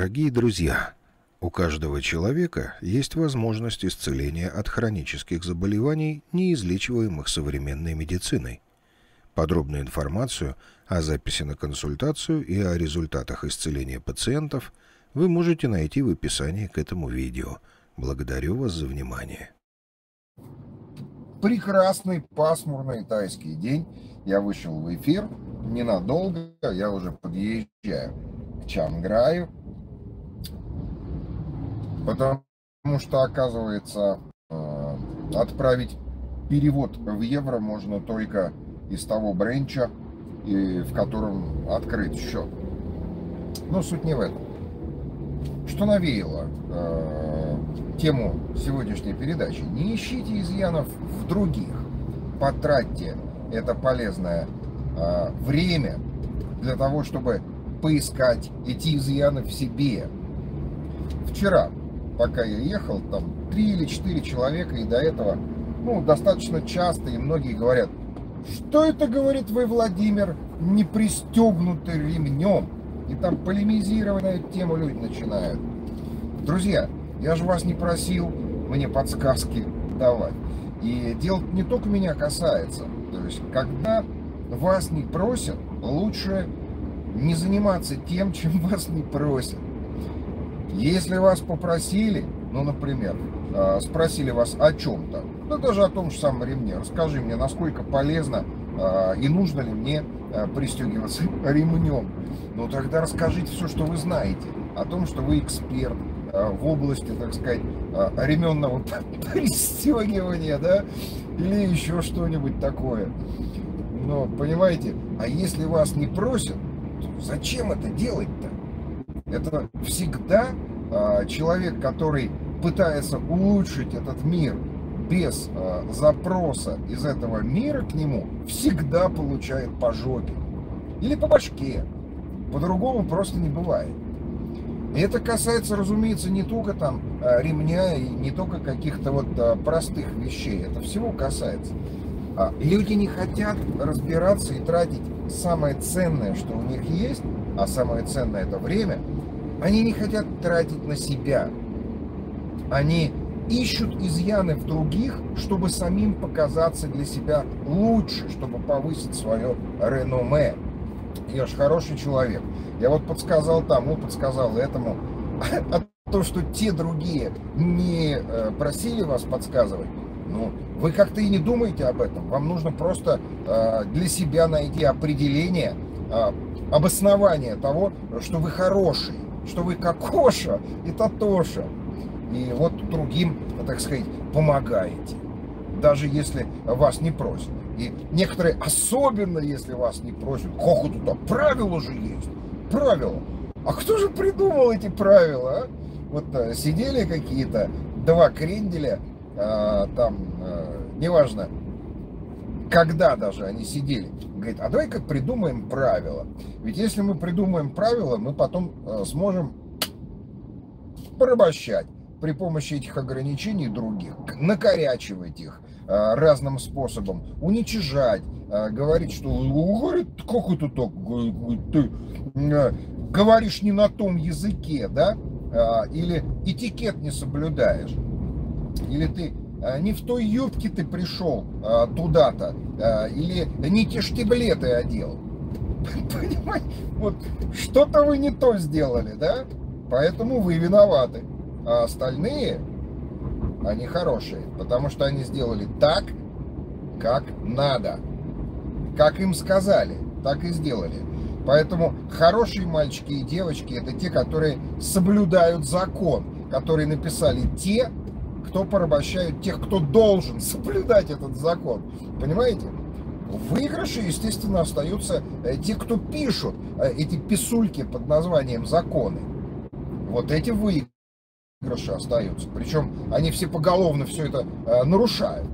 Дорогие друзья, у каждого человека есть возможность исцеления от хронических заболеваний, неизлечиваемых современной медициной. Подробную информацию о записи на консультацию и о результатах исцеления пациентов вы можете найти в описании к этому видео. Благодарю вас за внимание. Прекрасный пасмурный тайский день. Я вышел в эфир ненадолго, я уже подъезжаю к Чанграю, потому что, оказывается, э, отправить перевод в евро можно только из того бренча, в котором открыт счет. Но суть не в этом. Что навеяло э, тему сегодняшней передачи? Не ищите изъянов в других. Потратьте это полезное э, время для того, чтобы поискать эти изъяны в себе. Вчера, пока я ехал, там три или четыре человека, и до этого, ну, достаточно часто, и многие говорят, что это, говорит вы, Владимир, не пристегнутый ремнем? И там полемизировать на тему люди начинают. Друзья, я же вас не просил мне подсказки давать. И дело не только меня касается. То есть, когда вас не просят, лучше не заниматься тем, чем вас не просят. Если вас попросили, ну, например, а, спросили вас о чем-то, да даже о том же самом ремне, расскажи мне, насколько полезно а, и нужно ли мне а, пристегиваться ремнем. Ну тогда расскажите все, что вы знаете о том, что вы эксперт в области, так сказать, ременного пристегивания, да, или еще что-нибудь такое. Но, понимаете, а если вас не просят, то зачем это делать-то? Это всегда человек, который пытается улучшить этот мир без э, запроса из этого мира к нему, всегда получает по жопе. Или по башке. По-другому просто не бывает. И это касается, разумеется, не только там э, ремня и не только каких-то вот простых вещей. Это всего касается. А люди не хотят разбираться и тратить самое ценное, что у них есть, а самое ценное это время, они не хотят тратить на себя, они ищут изъяны в других, чтобы самим показаться для себя лучше, чтобы повысить свое реноме. Я же хороший человек. Я вот подсказал тому, подсказал этому. А то, что те другие не э, просили вас подсказывать, ну, вы как-то и не думаете об этом. Вам нужно просто э, для себя найти определение, э, обоснование того, что вы хороший, что вы кокоша и татоша и вот другим, так сказать, помогаете, даже если вас не просят. И некоторые, особенно если вас не просят, это так, правила же есть, правила. А кто же придумал эти правила, а? Вот а, сидели какие-то два кренделя, там, а, неважно, когда даже они сидели, говорит, а давай-ка придумаем правила. Ведь если мы придумаем правила, мы потом а, сможем порабощать при помощи этих ограничений других, накорячивать их а, разным способом, уничижать, а, говорить, что говорит, как это так, ты а, говоришь не на том языке, да, или этикет не соблюдаешь, или ты не в той юбке ты пришел туда-то, или не те штиблеты одел. Понимаете, вот что-то вы не то сделали, да, поэтому вы виноваты. А остальные, они хорошие, потому что они сделали так, как надо. Как им сказали, так и сделали. Поэтому хорошие мальчики и девочки это те, которые соблюдают закон, которые написали те, кто порабощают тех, кто должен соблюдать этот закон. Понимаете? В выигрыше, естественно, остаются э, те, кто пишут э, эти писульки под названием законы. Вот эти выигрыши выигрыши остаются. Причем они все поголовно все это э, нарушают.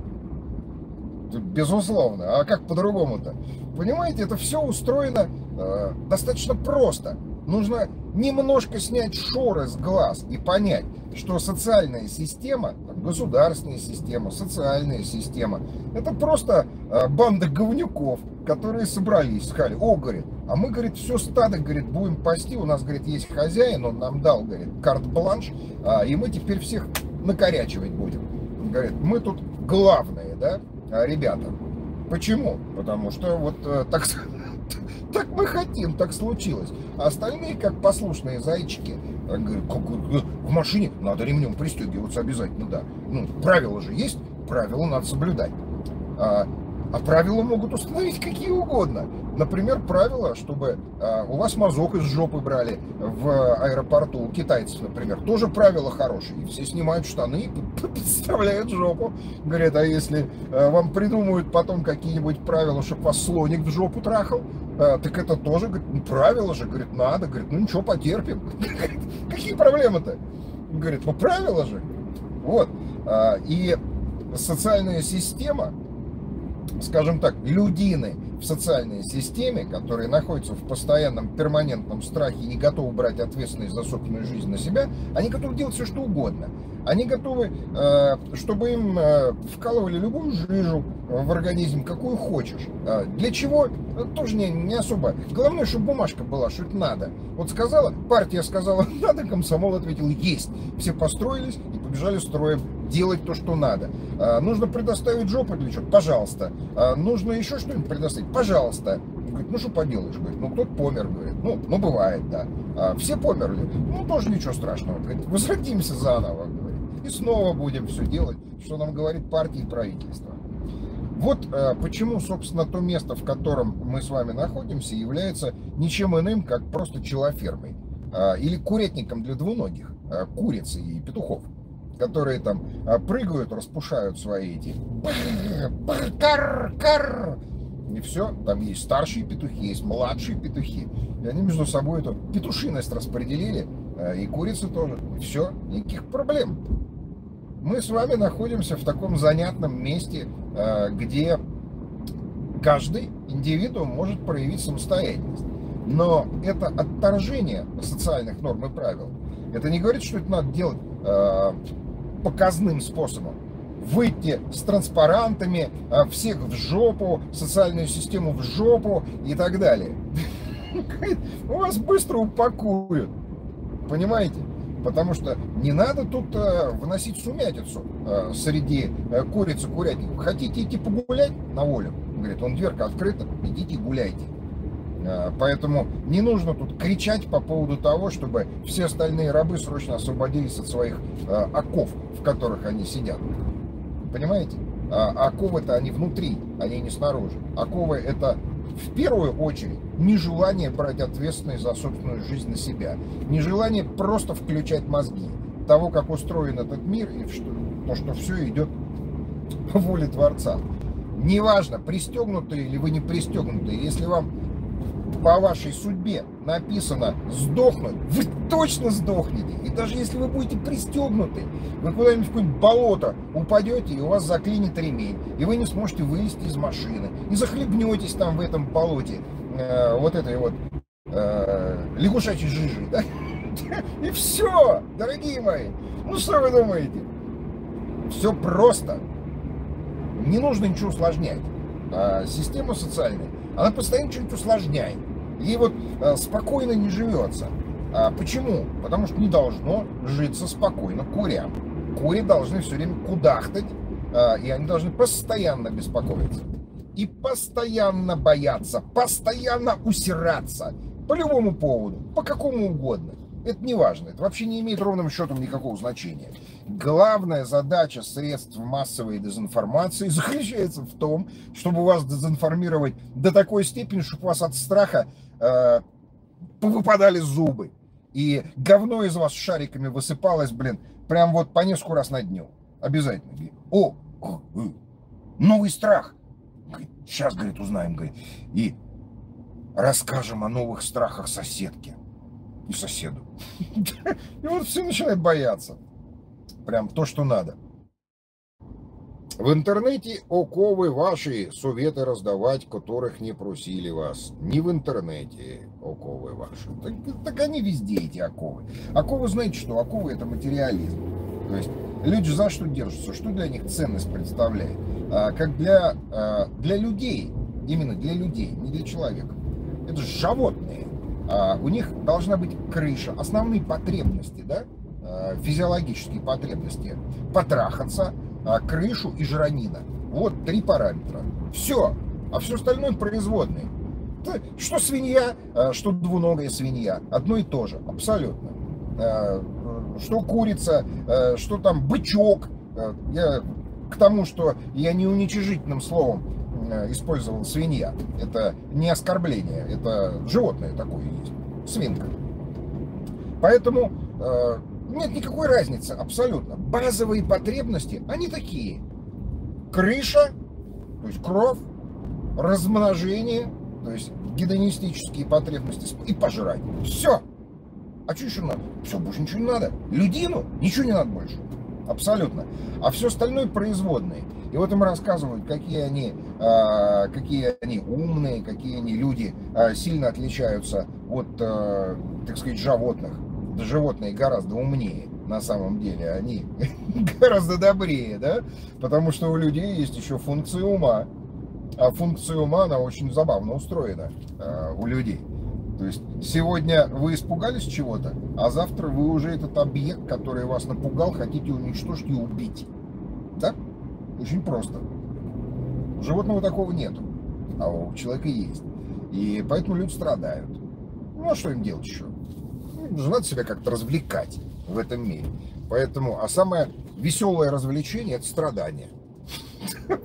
Безусловно. А как по-другому-то? Понимаете, это все устроено э, достаточно просто. Нужно немножко снять шоры с глаз и понять, что социальная система, государственная система, социальная система, это просто а, банда говнюков, которые собрались, сказали, о, говорит, а мы, говорит, все стадо, говорит, будем пасти, у нас, говорит, есть хозяин, он нам дал, говорит, карт-бланш, а, и мы теперь всех накорячивать будем. Говорит, мы тут главные, да, ребята. Почему? Потому что вот э, так так мы хотим, так случилось. А остальные, как послушные зайчики, говорят, в машине надо ремнем пристегиваться обязательно, да. Ну, правила же есть, правила надо соблюдать. А, а правила могут установить какие угодно. Например, правило, чтобы а, у вас мазок из жопы брали в аэропорту, у китайцев, например, тоже правило хорошее. И все снимают штаны и подставляют жопу. Говорят, а если а, вам придумают потом какие-нибудь правила, чтобы вас слоник в жопу трахал, а, так это тоже, говорит, ну, правило же, говорит, надо, говорит, ну ничего, потерпим. Какие проблемы-то? Говорит, ну правила же. Вот. И социальная система, скажем так, людины в социальной системе, которые находятся в постоянном перманентном страхе и не готовы брать ответственность за собственную жизнь на себя, они готовы делать все, что угодно. Они готовы, э, чтобы им э, вкалывали любую жижу в организм, какую хочешь. А для чего? Тоже не, не особо. Главное, чтобы бумажка была, что это надо. Вот сказала, партия сказала, надо, комсомол ответил, есть. Все построились и побежали строем делать то, что надо. А, нужно предоставить жопу для чего? Пожалуйста. А, нужно еще что-нибудь предоставить? Пожалуйста. Говорит, ну что поделаешь? Говорит, ну кто-то помер, говорит. Ну, ну бывает, да. А, все померли. Ну, тоже ничего страшного. Говорит, возродимся заново, говорит. И снова будем все делать, что нам говорит партия и правительство. Вот почему, собственно, то место, в котором мы с вами находимся, является ничем иным, как просто пчелофермой. Э, или курятником для двуногих, курицы и петухов которые там а, прыгают, распушают свои эти кар. И все, там есть старшие петухи, есть младшие петухи. И они между собой эту петушиность распределили, а, и курицы тоже. И все, никаких проблем. Мы с вами находимся в таком занятном месте, а, где каждый индивидуум может проявить самостоятельность. Но это отторжение социальных норм и правил. Это не говорит, что это надо делать показным способом. Выйти с транспарантами, а, всех в жопу, социальную систему в жопу и так далее. Вас быстро упакуют. Понимаете? Потому что не надо тут э, вносить сумятицу э, среди куриц и курятников. Хотите идти погулять на волю? Говорит, он дверка открыта, идите гуляйте. Э, поэтому не нужно тут кричать по поводу того, чтобы все остальные рабы срочно освободились от своих э, оков, в которых они сидят. Понимаете? А оковы-то они внутри, они не снаружи. Оковы это в первую очередь нежелание брать ответственность за собственную жизнь на себя. Нежелание просто включать мозги того, как устроен этот мир и что, то, что все идет по воле Творца. Неважно, пристегнутые или вы не пристегнутые, если вам по вашей судьбе написано сдохнуть, вы точно сдохнете. И даже если вы будете пристегнуты, вы куда-нибудь в какое-нибудь болото упадете, и у вас заклинит ремень, и вы не сможете вылезти из машины, и захлебнетесь там в этом болоте э, вот этой вот э, лягушачьей жижей, да? И все, дорогие мои. Ну что вы думаете? Все просто. Не нужно ничего усложнять. А система социальная она постоянно что-нибудь усложняет. Ей вот э, спокойно не живется. А почему? Потому что не должно житься спокойно курям. Кури должны все время кудахтать, э, и они должны постоянно беспокоиться. И постоянно бояться, постоянно усираться. По любому поводу, по какому угодно. Это не важно, это вообще не имеет ровным счетом никакого значения. Главная задача средств массовой дезинформации заключается в том, чтобы вас дезинформировать до такой степени, чтобы у вас от страха э, выпадали зубы. И говно из вас шариками высыпалось, блин, прям вот по несколько раз на дню. Обязательно. О, новый страх. Сейчас, говорит, узнаем, говорит. И расскажем о новых страхах соседки и соседу. И вот все начинают бояться. Прям то, что надо. В интернете оковы ваши, советы раздавать, которых не просили вас. Не в интернете. оковы ваши. Так, так они везде, эти оковы. Оковы, знаете что? Оковы это материализм. То есть люди за что держатся, что для них ценность представляет. А, как для, а, для людей, именно для людей, не для человека. Это животные. А, у них должна быть крыша, основные потребности, да, а, физиологические потребности. Потрахаться, а, крышу и жиранина. Вот три параметра. Все. А все остальное производные. Что свинья, что двуногая свинья. Одно и то же. Абсолютно. А, что курица, что там бычок. Я к тому, что я не уничижительным словом использовал свинья. Это не оскорбление, это животное такое есть. Свинка. Поэтому нет никакой разницы, абсолютно. Базовые потребности, они такие. Крыша, то есть кровь, размножение, то есть гедонистические потребности и пожирание. Все. А что еще надо? Все, больше ничего не надо. Людину ничего не надо больше. Абсолютно. А все остальное производные. И вот им рассказывают, какие они, э, какие они умные, какие они люди э, сильно отличаются от, э, так сказать, животных. Животные гораздо умнее на самом деле. Они гораздо добрее, да? Потому что у людей есть еще функция ума. А функция ума, она очень забавно устроена у людей. То есть сегодня вы испугались чего-то, а завтра вы уже этот объект, который вас напугал, хотите уничтожить и убить. Да? Очень просто. У животного такого нету, а у человека есть. И поэтому люди страдают. Ну а что им делать еще? Ну, надо себя как-то развлекать в этом мире. Поэтому, а самое веселое развлечение это страдание.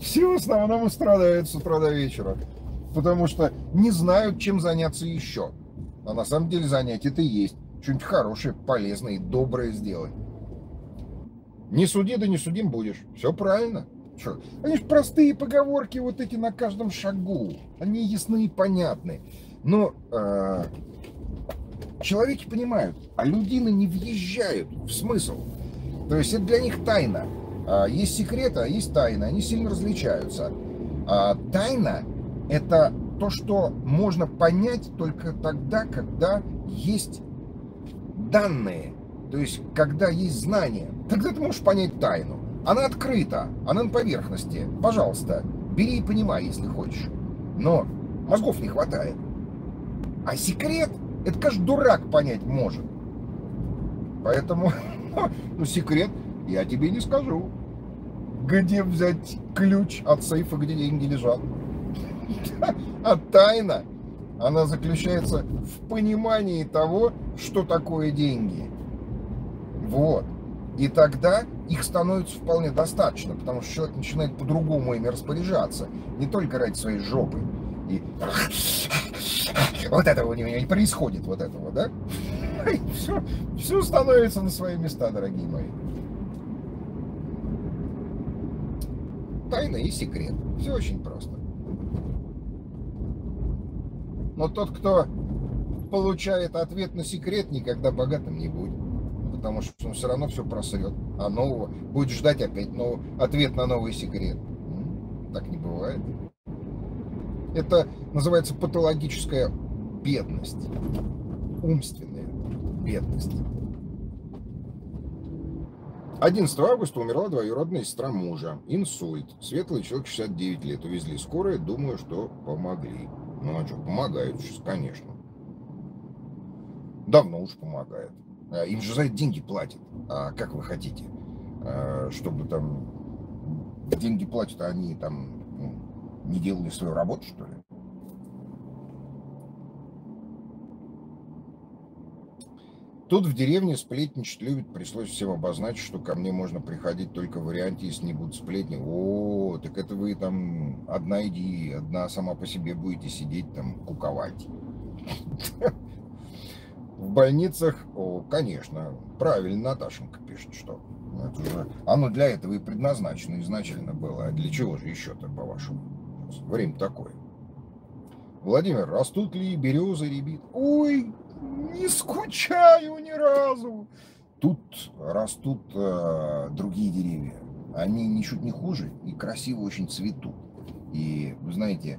Все в основном страдают с утра до вечера, потому что не знают, чем заняться еще. А на самом деле занятие-то есть. Что-нибудь хорошее, полезное и доброе сделать. Не суди, да не судим будешь. Все правильно. Что? Они же простые поговорки вот эти на каждом шагу. Они ясны и понятны. Но э, человеки понимают, а людины не въезжают в смысл. То есть это для них тайна. А, есть секреты, а есть тайна. Они сильно различаются. А тайна – это то, что можно понять только тогда, когда есть данные. То есть, когда есть знания. Тогда ты можешь понять тайну. Она открыта, она на поверхности. Пожалуйста, бери и понимай, если хочешь. Но мозгов не хватает. А секрет – это каждый дурак понять может. Поэтому, ну, секрет я тебе не скажу. Где взять ключ от сейфа, где деньги лежат? А тайна, она заключается в понимании того, что такое деньги. Вот. И тогда их становится вполне достаточно, потому что человек начинает по-другому ими распоряжаться. Не только ради своей жопы. И вот этого у него не происходит, вот этого, да? И все, все становится на свои места, дорогие мои. Тайна и секрет. Все очень просто. Но тот, кто получает ответ на секрет, никогда богатым не будет. Потому что он все равно все просрет. А нового будет ждать опять нового, ответ на новый секрет. Так не бывает. Это называется патологическая бедность. Умственная бедность. 11 августа умерла двоюродная сестра мужа. Инсульт. Светлый человек, 69 лет. Увезли скорые. Думаю, что помогли. Ну, а что, помогают сейчас, конечно. Давно уж помогает. А, им же за это деньги платят. А как вы хотите? А, чтобы там деньги платят, а они там ну, не делали свою работу, что ли? Тут в деревне сплетничать любят, пришлось всем обозначить, что ко мне можно приходить только в варианте, если не будут сплетни. О, так это вы там одна иди, одна сама по себе будете сидеть там, куковать. В больницах, конечно, правильно Наташенька пишет, что это же, оно для этого и предназначено изначально было. А для чего же еще-то, по-вашему? Время такое. Владимир, растут ли березы, ребит? Ой, не скучаю ни разу. Тут растут э, другие деревья. Они ничуть не хуже и красиво очень цветут. И, вы знаете,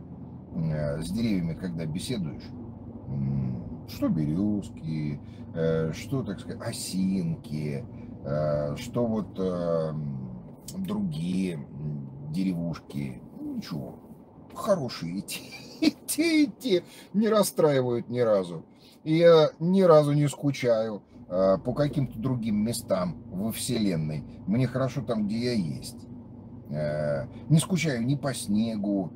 э, с деревьями, когда беседуешь, что березки, э, что, так сказать, осинки, э, что вот э, другие деревушки. Ничего, хорошие те, те, и не расстраивают ни разу. И я ни разу не скучаю по каким-то другим местам во Вселенной. Мне хорошо там, где я есть. Не скучаю ни по снегу,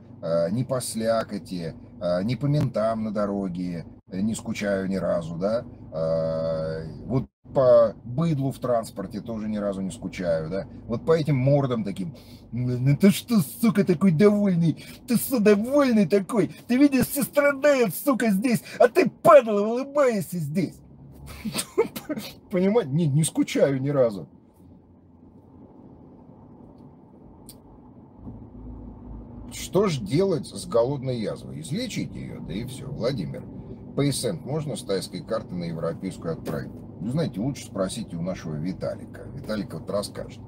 ни по слякоти, ни по ментам на дороге, не скучаю ни разу, да. А, вот по быдлу в транспорте тоже ни разу не скучаю, да. Вот по этим мордам таким. Ну ты что, сука, такой довольный? Ты что, довольный такой? Ты видишь, все страдают, сука, здесь, а ты, падла, улыбаешься здесь. Понимаете? Не, не скучаю ни разу. Что ж делать с голодной язвой? Излечить ее, да и все. Владимир, Пейсент можно с тайской карты на европейскую отправить? Вы знаете, лучше спросите у нашего Виталика. Виталик вот расскажет.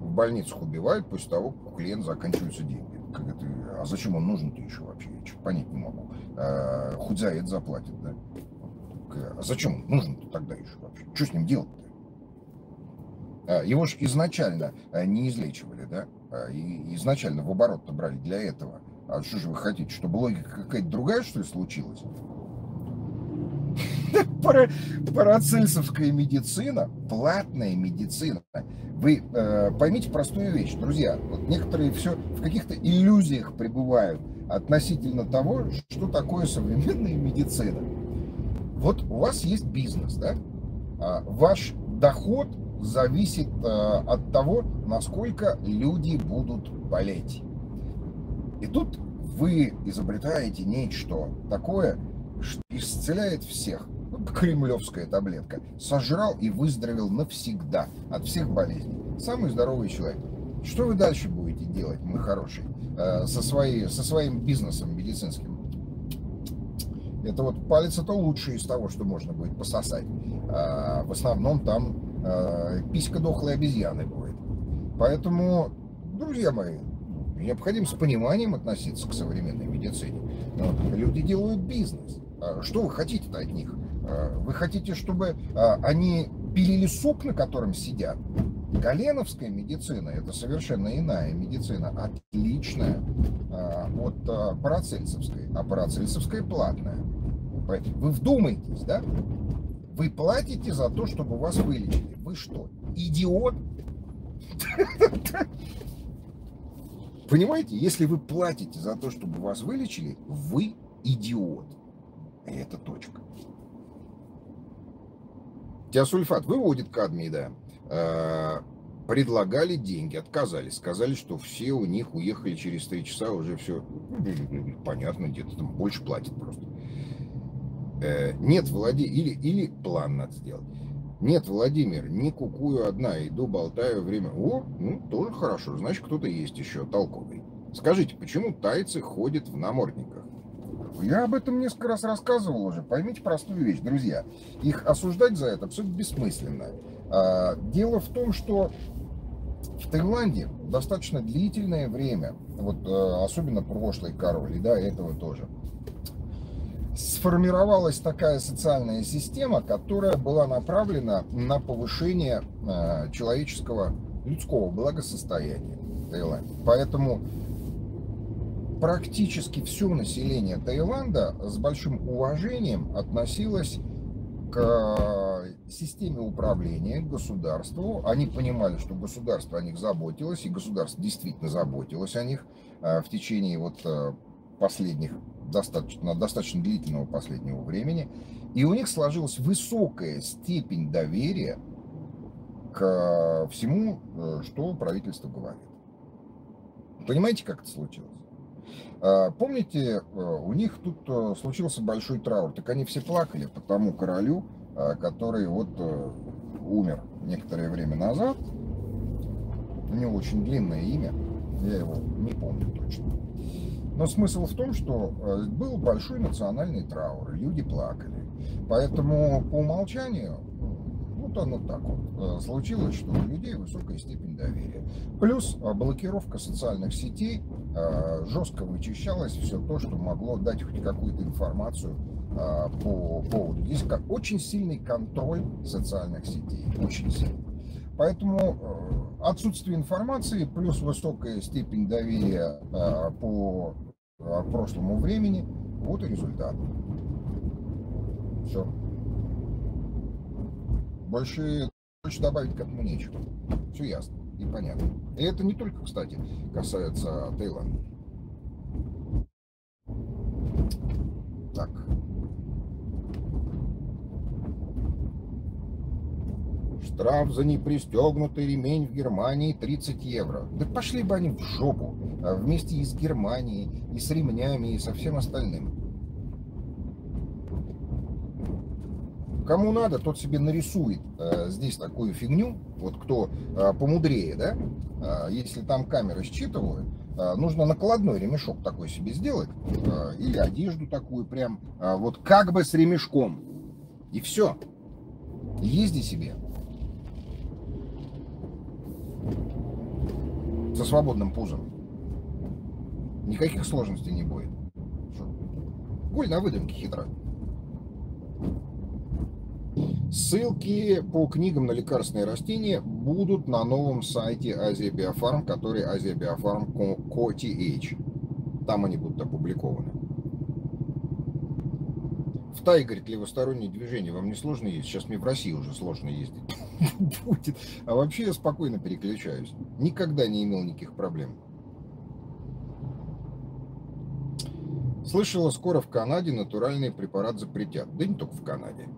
В больницах убивают после того, как у клиента заканчиваются деньги. Как это, а зачем он нужен-то еще вообще? Я что понять не могу. А, хоть за это заплатит, да? А зачем он нужен-то тогда еще вообще? Что с ним делать-то? А, его же изначально а, не излечивали, да? А, и изначально в оборот-то брали для этого. А что же вы хотите, чтобы логика какая-то другая, что ли, случилась? Парацельсовская медицина, платная медицина. Вы э, поймите простую вещь, друзья. Вот некоторые все в каких-то иллюзиях пребывают относительно того, что такое современная медицина. Вот у вас есть бизнес, да? А ваш доход зависит э, от того, насколько люди будут болеть. И тут вы изобретаете нечто такое, что исцеляет всех. Ну, кремлевская таблетка. Сожрал и выздоровел навсегда от всех болезней. Самый здоровый человек. Что вы дальше будете делать, мой хороший, э, со, своей, со своим бизнесом медицинским? Это вот палец это лучшее из того, что можно будет пососать. А в основном там э, писька дохлой обезьяны будет. Поэтому, друзья мои, Необходимо с пониманием относиться к современной медицине. Люди делают бизнес. А что вы хотите от них? А вы хотите, чтобы а, они пилили суп, на котором сидят? Галеновская медицина – это совершенно иная медицина, отличная от парацельсовской, а парацельсовская платная. Вы вдумайтесь, да? Вы платите за то, чтобы вас вылечили. Вы что, идиот? Понимаете, если вы платите за то, чтобы вас вылечили, вы идиот. И это точка. Тиасульфат выводит кадмий, да. Э, предлагали деньги, отказались. Сказали, что все у них уехали через три часа, уже все понятно, где-то там больше платит просто. Э, нет, Влади, или, или план надо сделать. Нет, Владимир, не кукую одна, иду болтаю время. О, ну, тоже хорошо, значит, кто-то есть еще толковый. Скажите, почему тайцы ходят в намордниках? Я об этом несколько раз рассказывал уже. Поймите простую вещь, друзья. Их осуждать за это абсолютно бессмысленно. А, дело в том, что в Таиланде достаточно длительное время, вот э, особенно прошлый король, и до этого тоже, сформировалась такая социальная система, которая была направлена на повышение э, человеческого, людского благосостояния в Таиланде. Поэтому практически все население Таиланда с большим уважением относилось к системе управления, государству. Они понимали, что государство о них заботилось, и государство действительно заботилось о них э, в течение вот э, последних достаточно, достаточно длительного последнего времени, и у них сложилась высокая степень доверия к всему, э, что правительство говорит. Понимаете, как это случилось? А, помните, э, у них тут э, случился большой траур, так они все плакали по тому королю, который вот умер некоторое время назад. У него очень длинное имя, я его не помню точно. Но смысл в том, что э, был большой национальный траур, люди плакали. Поэтому по умолчанию, Вот оно так вот э, случилось, что у людей высокая степень доверия. Плюс э, блокировка социальных сетей э, жестко вычищалось все то, что могло дать хоть какую-то информацию по поводу. Здесь очень сильный контроль социальных сетей, очень сильный. Поэтому отсутствие информации плюс высокая степень доверия по прошлому времени, вот и результат. Все. Больше, больше добавить к этому нечего. Все ясно и понятно. И это не только, кстати, касается Таиланда. Так. Штраф за непристегнутый ремень в Германии 30 евро. Да пошли бы они в жопу. А вместе и с Германией, и с ремнями, и со всем остальным. Кому надо, тот себе нарисует э, здесь такую фигню. Вот кто э, помудрее, да, э, если там камеры считывают, э, нужно накладной ремешок такой себе сделать. Э, или одежду такую прям, э, вот как бы с ремешком. И все. Езди себе. Со свободным пузом. Никаких сложностей не будет. Гуль на выдумке хитро. Ссылки по книгам на лекарственные растения будут на новом сайте Азия Биофарм, который Азия Биофарм Co.th. Там они будут опубликованы. В Тай, говорит, левостороннее движение вам не сложно ездить? Сейчас мне в России уже сложно ездить. Будет. А вообще я спокойно переключаюсь. Никогда не имел никаких проблем. Слышала, скоро в Канаде натуральный препарат запретят. Да не только в Канаде.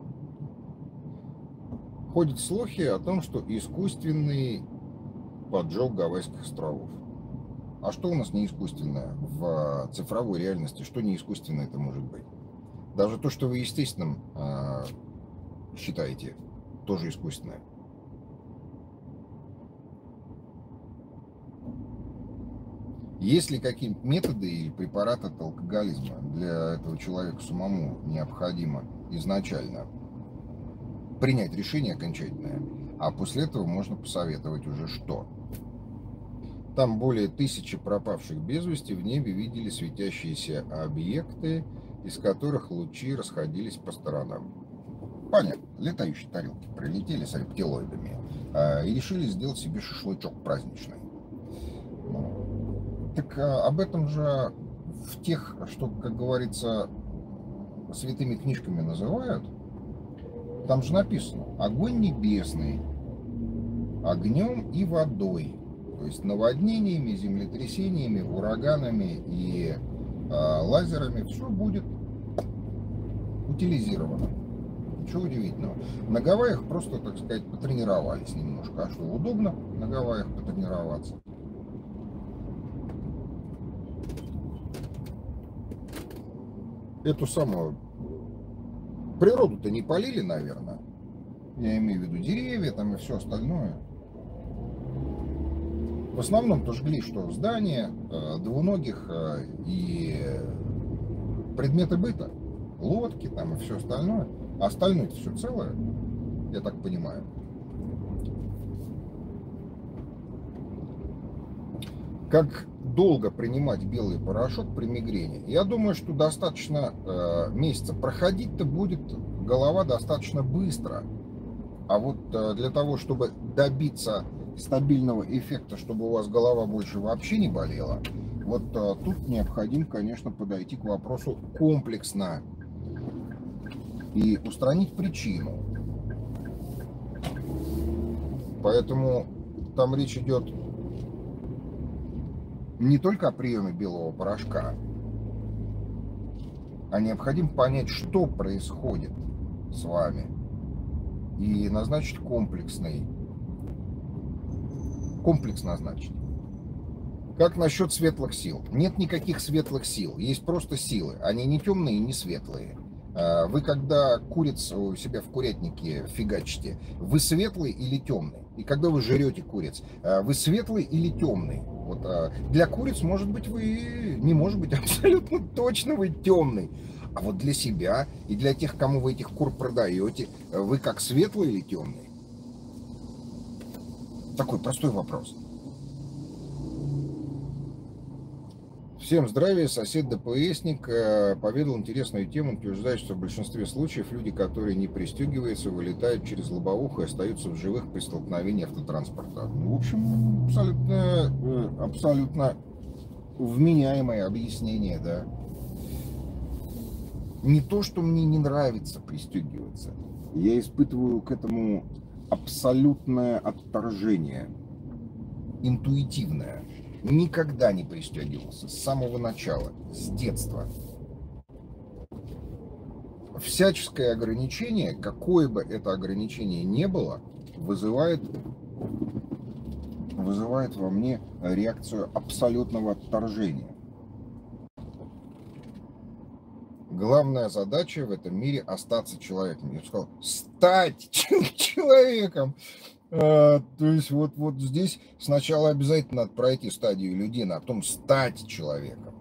Ходят слухи о том, что искусственный поджог Гавайских островов. А что у нас не искусственное в цифровой реальности? Что не искусственное это может быть? Даже то, что вы естественным э, считаете, тоже искусственное. Есть ли какие-нибудь методы или препараты от алкоголизма для этого человека самому необходимо изначально принять решение окончательное, а после этого можно посоветовать уже что. Там более тысячи пропавших без вести в небе видели светящиеся объекты, из которых лучи расходились по сторонам. Понятно, летающие тарелки прилетели с рептилоидами э, и решили сделать себе шашлычок праздничный. Ну, так э, об этом же в тех, что, как говорится, святыми книжками называют, там же написано, огонь небесный, огнем и водой. То есть наводнениями, землетрясениями, ураганами и э, лазерами все будет утилизировано. Ничего удивительного. На Гавайях просто, так сказать, потренировались немножко. А что, удобно на Гавайях потренироваться? Эту самую природу-то не полили, наверное. Я имею в виду деревья там и все остальное. В основном-то жгли что? Здания, э, двуногих э, и предметы быта. Лодки там и все остальное. А остальное все целое, я так понимаю. Как долго принимать белый порошок при мигрени. Я думаю, что достаточно э, месяца. Проходить-то будет голова достаточно быстро. А вот э, для того, чтобы добиться стабильного эффекта, чтобы у вас голова больше вообще не болела, вот э, тут необходимо, конечно, подойти к вопросу комплексно и устранить причину. Поэтому там речь идет не только о приеме белого порошка, а необходимо понять, что происходит с вами, и назначить комплексный, комплекс назначить. Как насчет светлых сил? Нет никаких светлых сил, есть просто силы. Они не темные не светлые. А, вы когда куриц у себя в курятнике фигачите, вы светлый или темный? И когда вы жрете куриц, а, вы светлый или темный? вот. А для куриц, может быть, вы не может быть, абсолютно точно вы темный. А вот для себя и для тех, кому вы этих кур продаете, вы как светлый или темный? Такой простой вопрос. Всем здравия, сосед ДПСник э, поведал интересную тему, утверждает, что в большинстве случаев люди, которые не пристегиваются, вылетают через лобовуху и остаются в живых при столкновении автотранспорта. Ну, в общем, абсолютно, э, абсолютно вменяемое объяснение, да. Не то, что мне не нравится пристегиваться, я испытываю к этому абсолютное отторжение, интуитивное никогда не пристегивался с самого начала, с детства. Всяческое ограничение, какое бы это ограничение не было, вызывает, вызывает во мне реакцию абсолютного отторжения. Главная задача в этом мире остаться человеком. Я бы сказал, стать человеком. А, то есть вот, вот здесь сначала обязательно надо пройти стадию Людина, а потом стать человеком.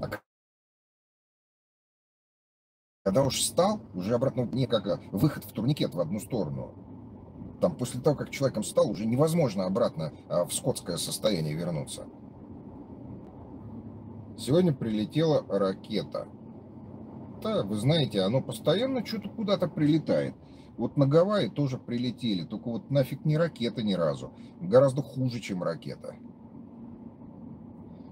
А когда уж стал, уже обратно не как а, выход в турникет в одну сторону. Там после того, как человеком стал, уже невозможно обратно а, в скотское состояние вернуться. Сегодня прилетела ракета. Да, вы знаете, оно постоянно что-то куда-то прилетает. Вот на Гавайи тоже прилетели, только вот нафиг не ракета ни разу. Гораздо хуже, чем ракета.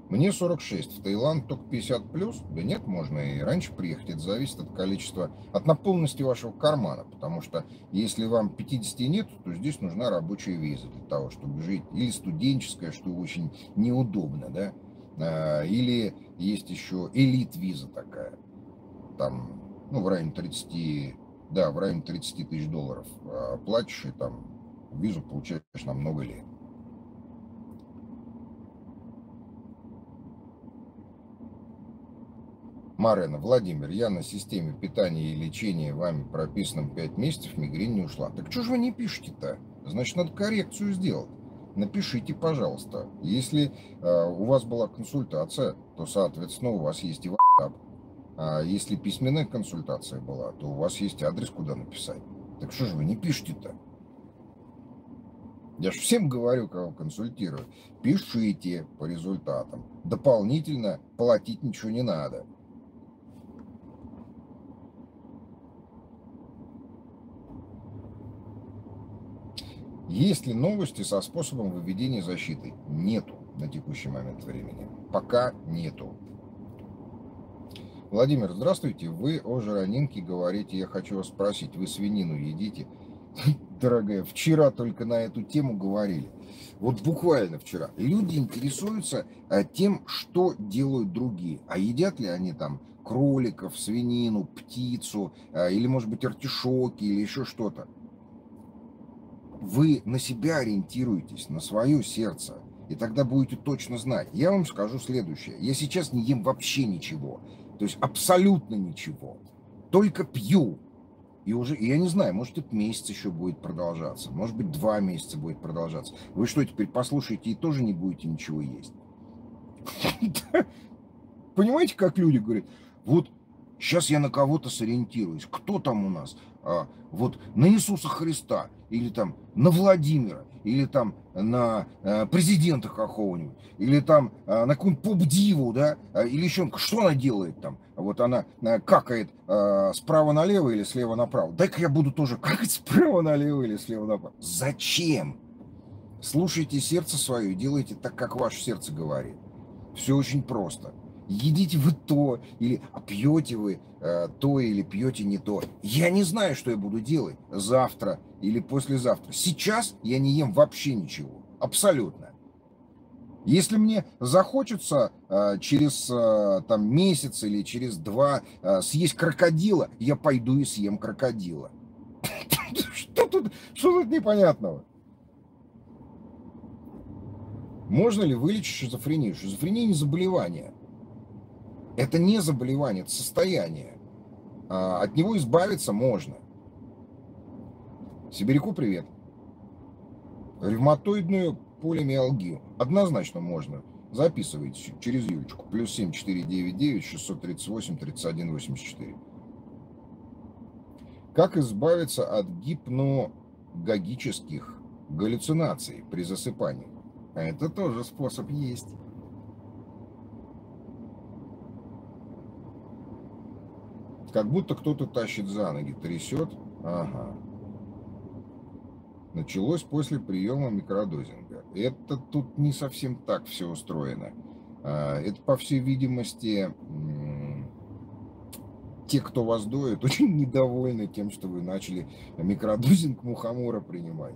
Мне 46, в Таиланд только 50 плюс. Да нет, можно и раньше приехать. Это зависит от количества, от наполненности вашего кармана. Потому что если вам 50 нет, то здесь нужна рабочая виза для того, чтобы жить. Или студенческая, что очень неудобно, да. А, или есть еще элит виза такая. Там, ну, в районе 30 да, в районе 30 тысяч долларов а платишь и там визу получаешь на много лет. Марена, Владимир, я на системе питания и лечения вами прописанном 5 месяцев, мигрень не ушла. Так что же вы не пишете-то? Значит, надо коррекцию сделать. Напишите, пожалуйста. Если э, у вас была консультация, то, соответственно, у вас есть и WhatsApp. А если письменная консультация была, то у вас есть адрес, куда написать. Так что же вы не пишете-то? Я же всем говорю, кого консультирую. Пишите по результатам. Дополнительно платить ничего не надо. Есть ли новости со способом выведения защиты? Нету на текущий момент времени. Пока нету. Владимир, здравствуйте. Вы о жиронинке говорите. Я хочу вас спросить, вы свинину едите? Дорогая, вчера только на эту тему говорили. Вот буквально вчера. Люди интересуются а, тем, что делают другие. А едят ли они там кроликов, свинину, птицу, а, или, может быть, артишоки, или еще что-то. Вы на себя ориентируетесь, на свое сердце. И тогда будете точно знать. Я вам скажу следующее. Я сейчас не ем вообще ничего. То есть абсолютно ничего. Только пью. И уже, я не знаю, может, это месяц еще будет продолжаться. Может быть, два месяца будет продолжаться. Вы что, теперь послушаете и тоже не будете ничего есть? Понимаете, как люди говорят? Вот сейчас я на кого-то сориентируюсь. Кто там у нас? А, вот на Иисуса Христа или там на Владимира или там на э, президента какого-нибудь, или там э, на какую-нибудь поп-диву, да, э, или еще что она делает там? Вот она какает справа налево или слева направо. Дай-ка я буду тоже какать справа налево или слева направо. Зачем? Слушайте сердце свое и делайте так, как ваше сердце говорит. Все очень просто едите вы то, или а пьете вы э, то, или пьете не то. Я не знаю, что я буду делать завтра или послезавтра. Сейчас я не ем вообще ничего. Абсолютно. Если мне захочется э, через э, там, месяц или через два э, съесть крокодила, я пойду и съем крокодила. Что тут, что тут непонятного? Можно ли вылечить шизофрению? Шизофрения не заболевание. Это не заболевание, это состояние. А, от него избавиться можно. Сибиряку привет. Ревматоидную полимиалгию. Однозначно можно. Записывайте через Юлечку. Плюс 7499 638 31 84. Как избавиться от гипногогических галлюцинации при засыпании. Это тоже способ есть. Как будто кто-то тащит за ноги, трясет. Ага. Началось после приема микродозинга. Это тут не совсем так все устроено. А, это, по всей видимости, те, кто вас доит, очень недовольны тем, что вы начали микродозинг мухомора принимать.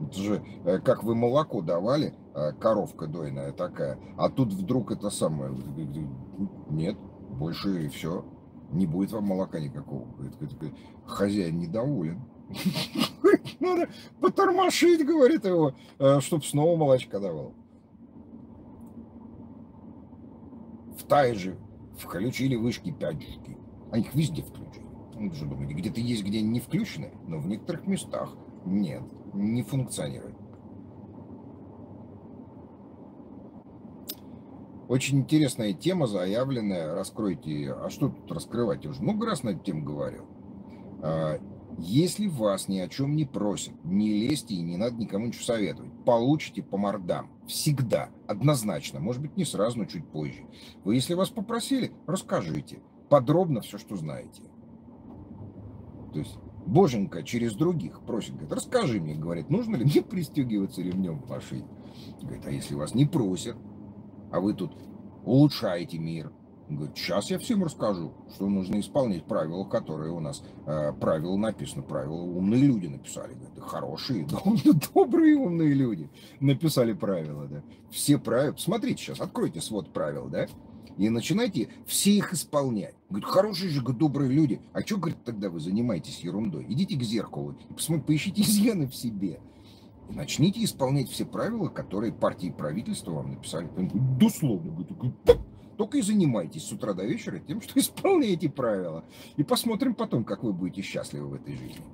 Это же, э, как вы молоко давали, э, коровка дойная такая, а тут вдруг это самое, нет, больше и все, не будет вам молока никакого. Хозяин недоволен. Надо потормошить, говорит его, э, чтобы снова молочка давал. В Тайже включили вышки 5G. Они их везде включили. Думаете, где-то есть, где не включены, но в некоторых местах нет, не функционирует. Очень интересная тема заявленная, раскройте ее. А что тут раскрывать? Я уже много раз на эту говорил. А, если вас ни о чем не просят, не лезьте и не надо никому ничего советовать. Получите по мордам. Всегда. Однозначно. Может быть, не сразу, но чуть позже. Вы, если вас попросили, расскажите. Подробно все, что знаете. То есть Боженька через других просит, говорит, расскажи мне, говорит, нужно ли мне пристегиваться ремнем в машине? Говорит, а если вас не просят, а вы тут улучшаете мир, Говорит, сейчас я всем расскажу, что нужно исполнять правила, которые у нас, э, правила написаны, правила умные люди написали. Говорит, хорошие, добрые умные люди написали правила, да. Все правила, смотрите сейчас, откройте свод правил, да, и начинайте все их исполнять. Говорит, хорошие же, добрые люди. А что, говорит, тогда вы занимаетесь ерундой? Идите к зеркалу и посмотрите, поищите изъяны в себе. Начните исполнять все правила, которые партии и правительство вам написали. Дословно, только и занимайтесь с утра до вечера тем, что исполняете правила. И посмотрим потом, как вы будете счастливы в этой жизни.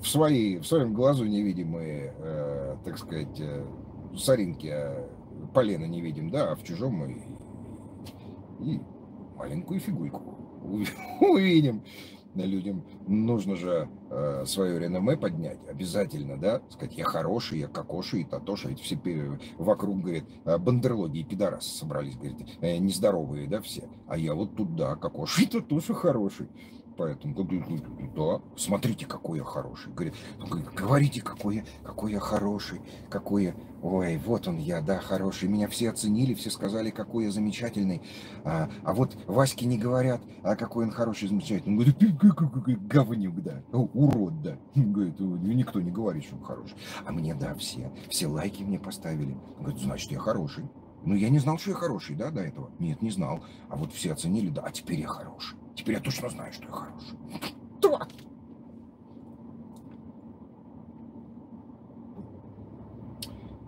В, своей, в своем глазу невидимые, э, так сказать, э, соринки, а полена не видим, да, а в чужом мы и, и маленькую фигурку увидим людям нужно же э, свое реноме поднять, обязательно, да, сказать, я хороший, я кокоший, татоша, ведь все вокруг, говорит, «А бандерлоги и пидорасы собрались, говорит, э, нездоровые, да, все, а я вот тут, да, кокоший, татоша хороший, поэтому, да, смотрите, какой я хороший. Говорит, говорите, какой я, какой я хороший, какой я, ой, вот он я, да, хороший. Меня все оценили, все сказали, какой я замечательный. А, а вот Ваське не говорят, а какой он хороший, замечательный. Он говорит, говнюк, да, урод, да. Говорит, никто не говорит, что он хороший. А мне, да, все, все лайки мне поставили. Он говорит, значит, я хороший. Ну, я не знал, что я хороший, да, до этого? Нет, не знал. А вот все оценили, да, а теперь я хороший. Теперь я точно знаю, что я хороший. Да.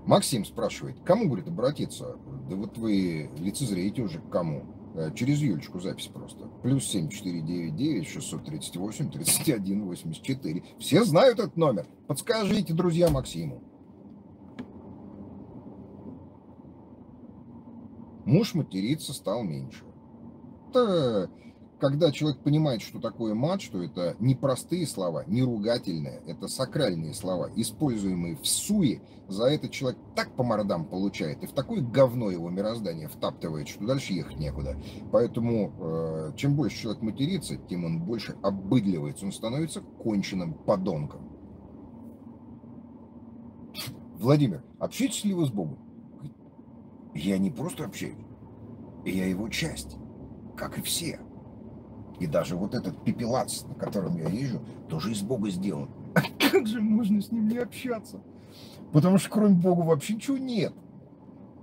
Максим спрашивает, кому, говорит, обратиться? Да вот вы лицезреете уже к кому. Э, через Юлечку запись просто. Плюс 7499 638 31 84. Все знают этот номер. Подскажите, друзья, Максиму. Муж материться стал меньше. Это когда человек понимает, что такое мат, что это не простые слова, не ругательные, это сакральные слова, используемые в суе, за это человек так по мордам получает и в такое говно его мироздание втаптывает, что дальше ехать некуда. Поэтому э, чем больше человек матерится, тем он больше обыдливается, он становится конченным подонком. Владимир, общаетесь ли вы с Богом? Я не просто общаюсь, я его часть, как и все. И даже вот этот пепелац, на котором я езжу, тоже из Бога сделан. А как же можно с ним не общаться? Потому что кроме Бога вообще ничего нет.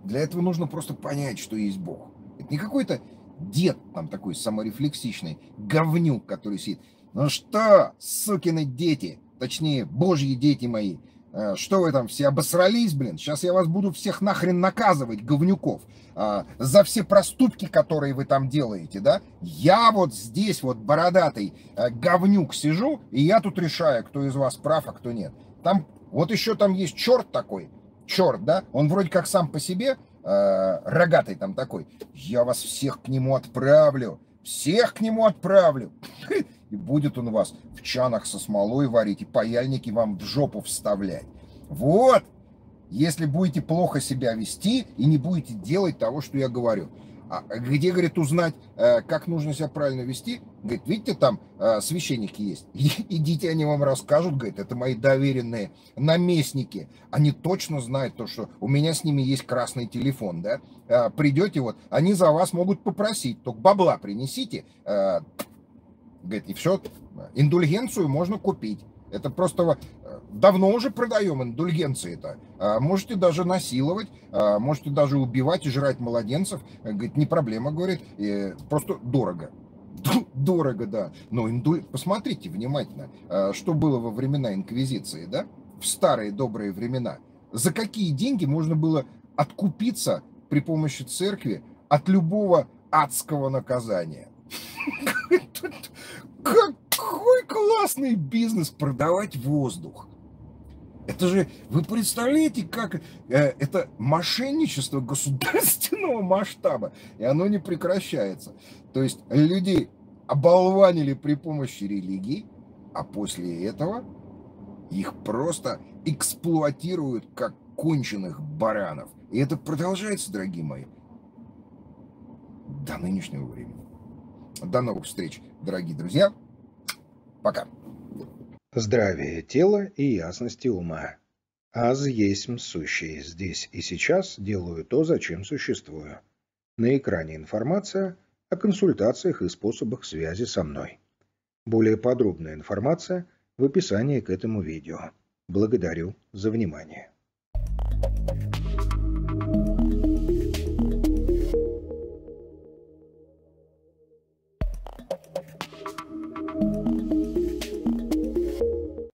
Для этого нужно просто понять, что есть Бог. Это не какой-то дед там такой саморефлексичный, говнюк, который сидит. Ну что, сукины дети, точнее, божьи дети мои, что вы там все обосрались, блин? Сейчас я вас буду всех нахрен наказывать, говнюков, а, за все проступки, которые вы там делаете, да? Я вот здесь вот бородатый э, говнюк сижу, и я тут решаю, кто из вас прав, а кто нет. Там, вот еще там есть черт такой, черт, да? Он вроде как сам по себе, э, рогатый там такой. Я вас всех к нему отправлю, всех к нему отправлю. И будет он вас в чанах со смолой варить и паяльники вам в жопу вставлять. Вот, если будете плохо себя вести и не будете делать того, что я говорю. А где, говорит, узнать, э, как нужно себя правильно вести? Говорит, видите, там э, священники есть. Идите, они вам расскажут, говорит, это мои доверенные наместники. Они точно знают то, что у меня с ними есть красный телефон, да? Э, придете, вот, они за вас могут попросить, только бабла принесите. Говорит, и все, индульгенцию можно купить. Это просто давно уже продаем индульгенции-то. А, можете даже насиловать, а, можете даже убивать и жрать младенцев. Говорит, не проблема, говорит, просто дорого. Дорого, да. Но индуль... посмотрите внимательно, а, что было во времена Инквизиции, да? В старые добрые времена. За какие деньги можно было откупиться при помощи церкви от любого адского наказания? Какой классный бизнес продавать воздух. Это же, вы представляете, как э, это мошенничество государственного масштаба, и оно не прекращается. То есть людей оболванили при помощи религии, а после этого их просто эксплуатируют как конченых баранов. И это продолжается, дорогие мои, до нынешнего времени. До новых встреч, дорогие друзья. Пока. Здравие тела и ясности ума. Аз есть сущий. Здесь и сейчас делаю то, зачем существую. На экране информация о консультациях и способах связи со мной. Более подробная информация в описании к этому видео. Благодарю за внимание.